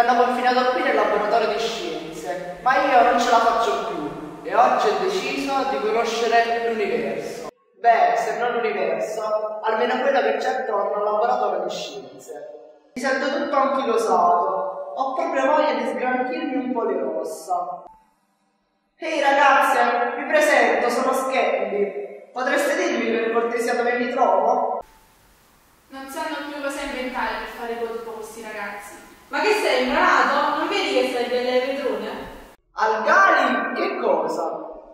hanno confinato qui nel laboratorio di scienze, ma io non ce la faccio più e oggi ho deciso di conoscere l'universo. Beh, se non l'universo, almeno quello che c'è attorno al laboratorio di scienze. Mi sento tutto anchilosato, ho proprio voglia di sgranchirmi un po' di rossa. Ehi ragazze, vi presento, sono Scandi. Potreste dirmi per cortesia dove mi trovo? Non sanno più cosa inventare per fare i voti questi ragazzi. Ma che sei, malato? Non vedi che stai delle vetrone? Al Gali, che cosa?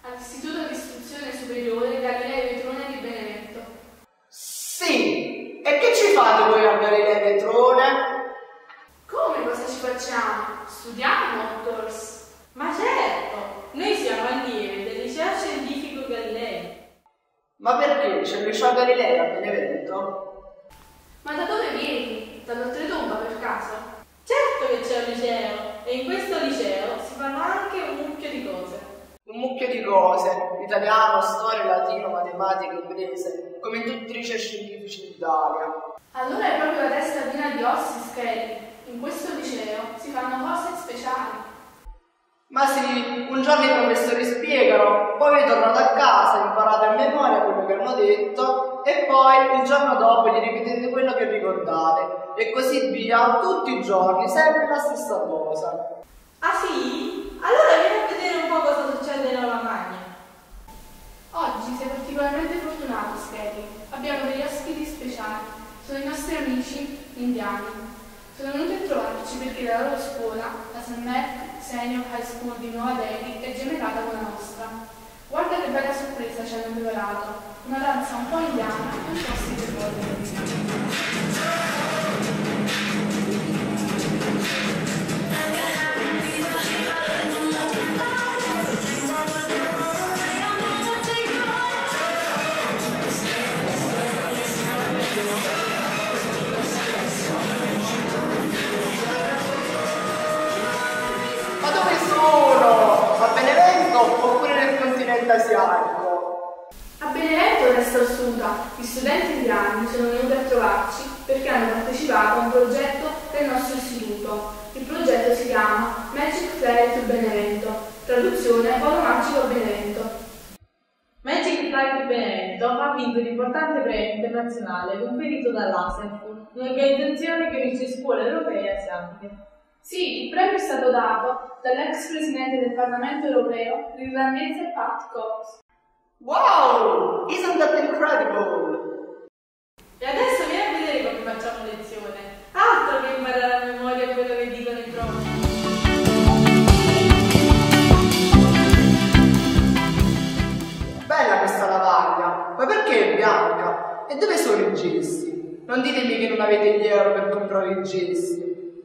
All'Istituto di Istruzione Superiore Galileo Vetrone di Benevento. Sì, e che ci fate voi al Galileo Vetrone? Come cosa ci facciamo? Studiamo, course. Ma certo, noi siamo allievi del liceo scientifico Galileo. Ma perché c'è il liceo Galileo a Benevento? Ma da dove vieni? Dall'oltretomba per caso? Certo che c'è un liceo e in questo liceo si fanno anche un mucchio di cose. Un mucchio di cose, italiano, storia, latino, matematica, inglese, come in tutti i licei scientifici d'Italia. Allora è proprio la testa piena di ossi, Skelly. In questo liceo si fanno cose speciali. Ma sì, un giorno i professori spiegano, poi tornate a casa, imparate a memoria detto e poi il giorno dopo gli ripetete quello che ricordate e così via, tutti i giorni, sempre la stessa cosa. Ah sì? Allora vieni a vedere un po' cosa succede nella lavagna. Oggi sei particolarmente fortunato, Skelly. Abbiamo degli ospiti speciali. Sono i nostri amici indiani. Sono venuti a trovarci perché la loro scuola, la St. Mark Senior High School di Nuova Delhi, è gemellata con la nostra. Guarda che bella sorpresa ci hanno preparato. Una danza un po' indiana un po' stile asiatico? A Benevento resta assunta, gli studenti indiani sono venuti a trovarci perché hanno partecipato a un progetto del nostro istituto. Il progetto si chiama Magic Flight to Benevento, traduzione Volo Magico a Benevento. Magic Flight Benevento ha vinto un importante premio internazionale conferito dall'ASEF, un'organizzazione che unisce scuole europee e asiatiche. Sì, il premio è stato dato dall'ex presidente del Parlamento europeo, l'irlandese Pat Cox. Wow! Isn't that incredible? E adesso vieni a vedere come facciamo lezione. Altro che imparare a memoria quello che dicono i prof. Bella questa lavagna, ma perché è bianca? E dove sono i gessi? Non ditemi che non avete gli euro per comprare i gessi.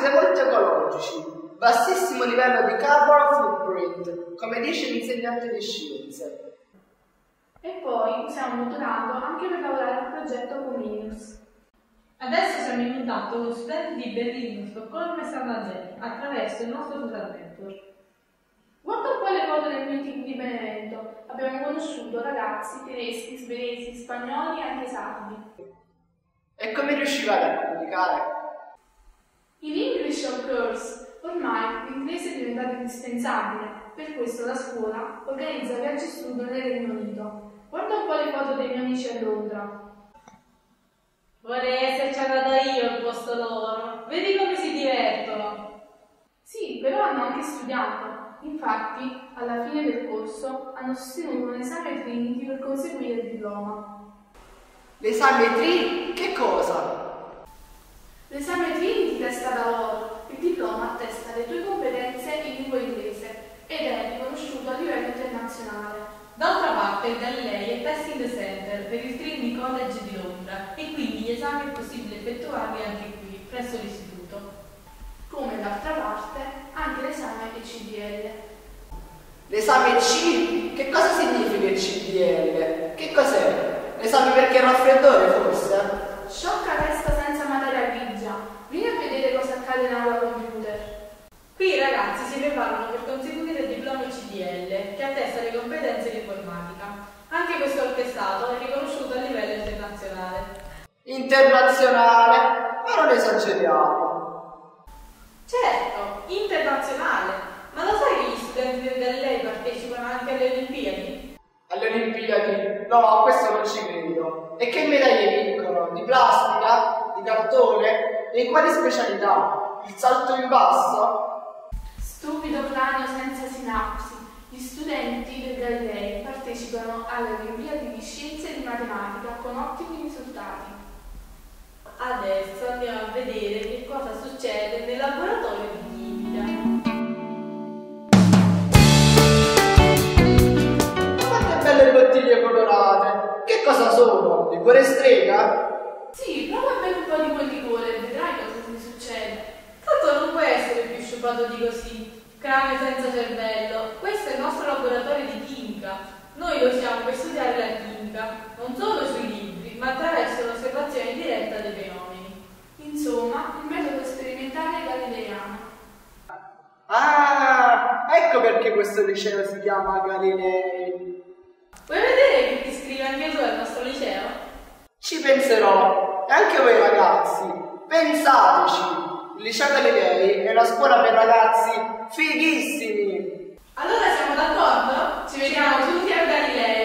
Siete molto ecologici! Bassissimo livello di carbon footprint, come dice l'insegnante di scienze. E poi stiamo modulando anche per lavorare al progetto Linux. Adesso siamo in contatto con studenti di Berlino, Stoccolma e San Angelo attraverso il nostro social network. Guarda un po' le foto del meeting di Benevento. Abbiamo conosciuto ragazzi tedeschi, svedesi, spagnoli e anche sardi. E come riuscivate a comunicare? In English, of course. Ormai l'inglese è diventato indispensabile, per questo la scuola organizza viaggi studio nel Regno Unito. Guarda un po' le foto dei miei amici a Londra. Vorrei esserci andata io al posto loro. Vedi come si divertono. Sì, però hanno anche studiato. Infatti, alla fine del corso hanno sostenuto un esame Trinity per conseguire il diploma. L'esame TRI, che cosa? L'esame Trinity testa d'oro. Il diploma attesta le tue competenze in lingua inglese ed è riconosciuto a livello internazionale. D'altra parte, il Galilei è Testing Center per il Trinity College di Londra e quindi gli esami è possibile effettuarli anche qui, presso l'istituto. Come d'altra parte anche l'esame è CDL. L'esame C? Che cosa significa il CDL? Che cos'è? L'esame perché il raffreddore forse? Sciocca testa senza materia grigia. Vieni a vedere cosa accade in aula computer. Qui i ragazzi si preparano per conseguire il diploma CDL che attesta le competenze in informatica. Anche questo attestato è riconosciuto a livello internazionale. Internazionale? Ma non esageriamo. Certo, internazionale. Ma lo sai che gli studenti del Galilei partecipano anche alle Olimpiadi? Alle Olimpiadi? No, a questo non ci credo. E che medaglie vincono? Di plastica? Di cartone? E in quali specialità? Il salto in basso? Stupido cranio senza sinapsi. Gli studenti del Galilei partecipano alle Olimpiadi di Scienze e di Matematica con ottimi risultati. Adesso andiamo a vedere che cosa succede nel laboratorio di chimica. Ma quante belle bottiglie colorate! Che cosa sono? Liquore strega? Sì, prova a bere un po' di quel liquore e vedrai cosa ti succede. Tanto non può essere più sciupato di così. Cranio senza cervello. Questo è il nostro laboratorio di chimica. Noi lo usiamo per studiare la chimica, non solo sui libri, ma attraverso l'osservazione diretta dei fenomeni. Insomma, il metodo sperimentale galileiano. Ah, ecco perché questo liceo si chiama Galilei. Vuoi vedere che ti iscrivi anche tu al nostro liceo? Ci penserò. E anche voi ragazzi, pensateci. Il liceo Galilei è una scuola per ragazzi fighissimi. Allora siamo d'accordo? Ci vediamo tutti al Galileo!